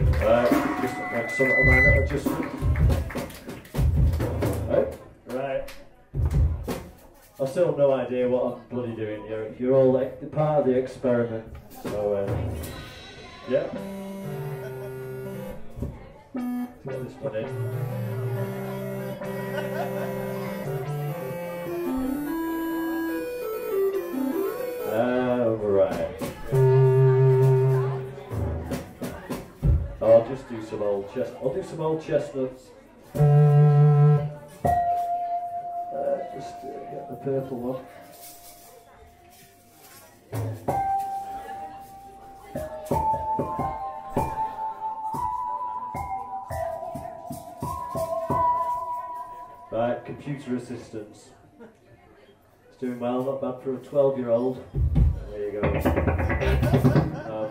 Right, just make some of minor adjustment. Right, right. I still have no idea what I'm bloody doing here. You're all like part of the experiment. So, um, yeah. Throw this one in. Alright. Do some old chest. I'll do some old chestnuts. Uh, just uh, get the purple one. Right, computer assistance. It's doing well, not bad for a 12 year old. There you go. No.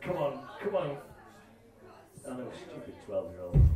Come on, come on. I know, stupid 12 year old.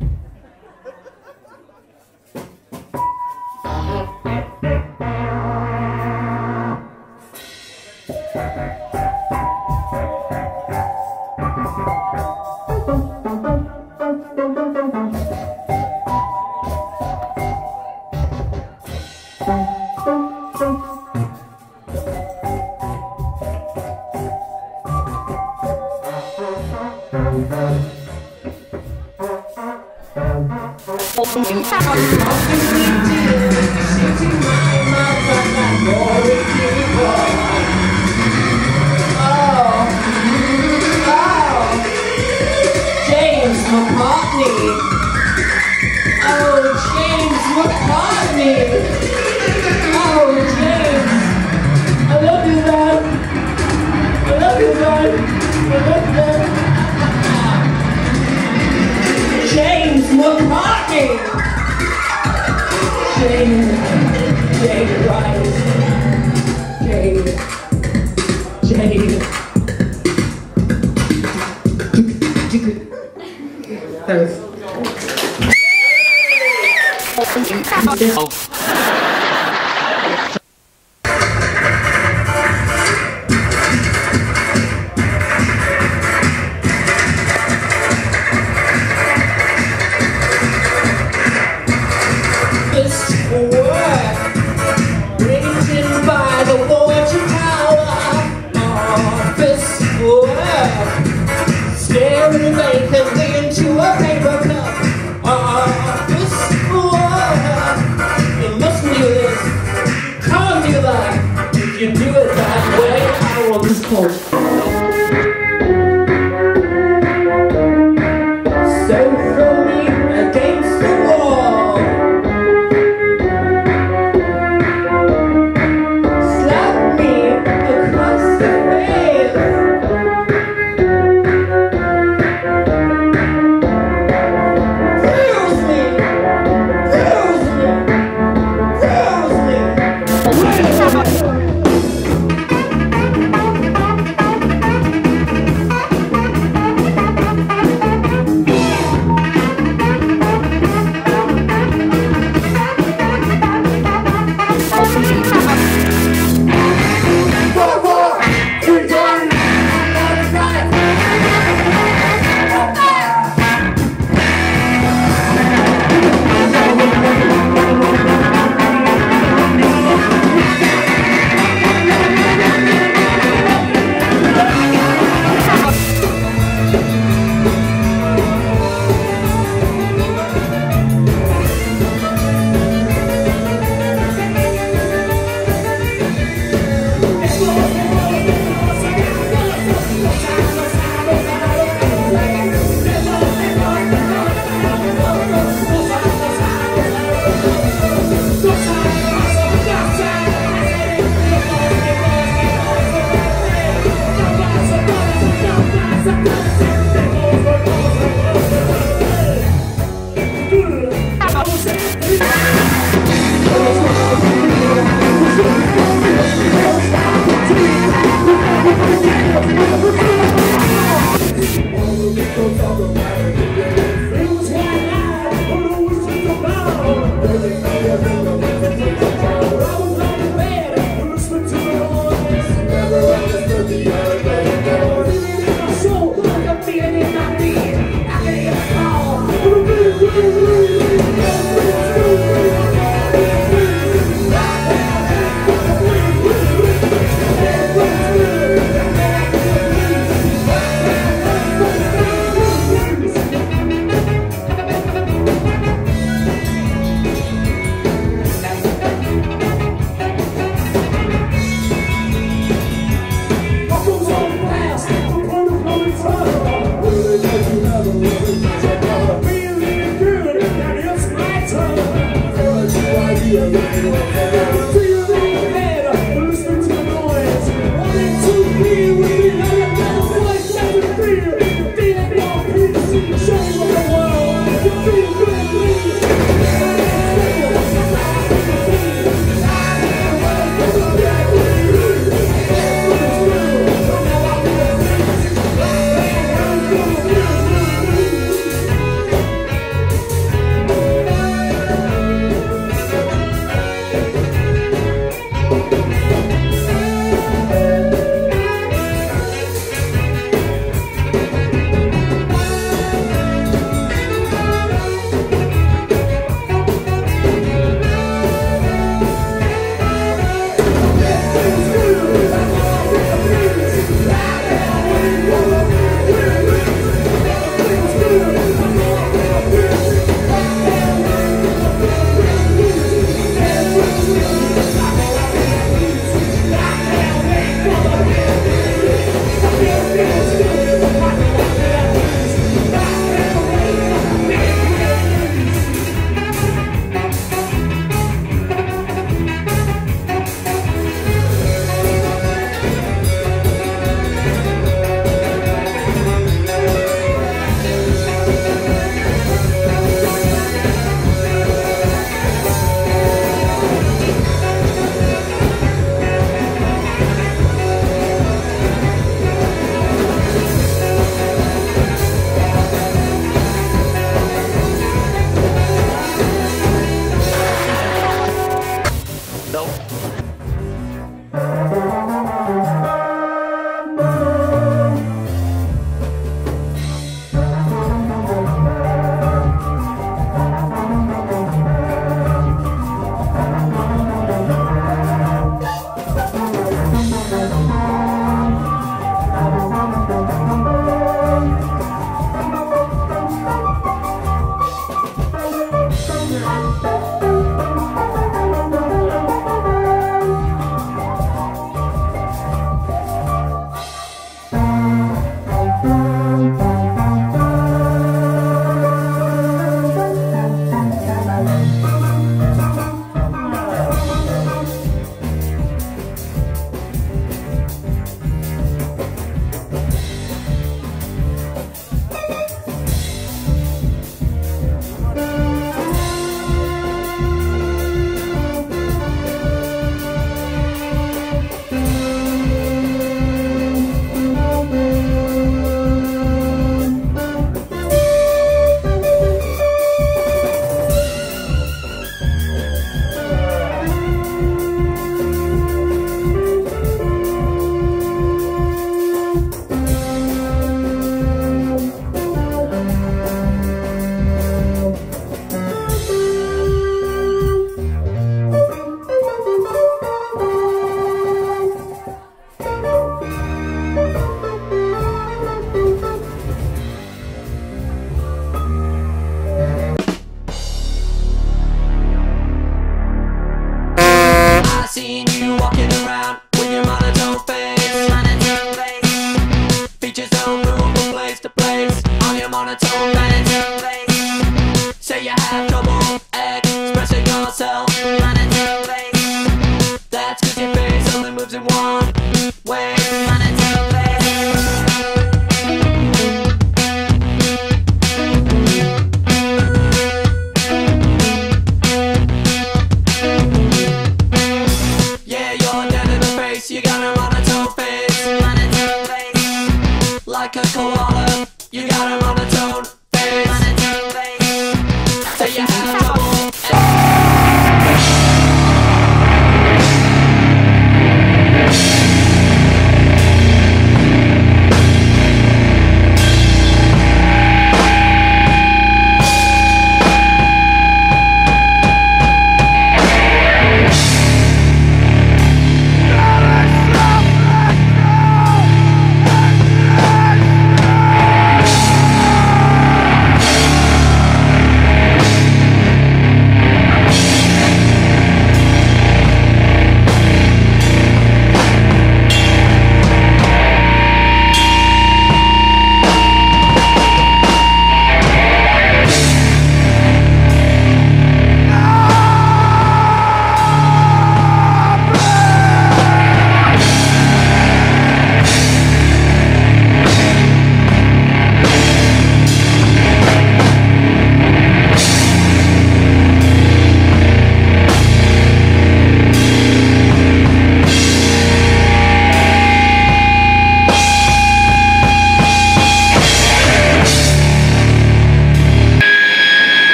Oh, James McCartney. Oh, James. I love you, man. I love you, man. I love you, man. James McCartney. James. James Rice. James. James. Thanks. This I face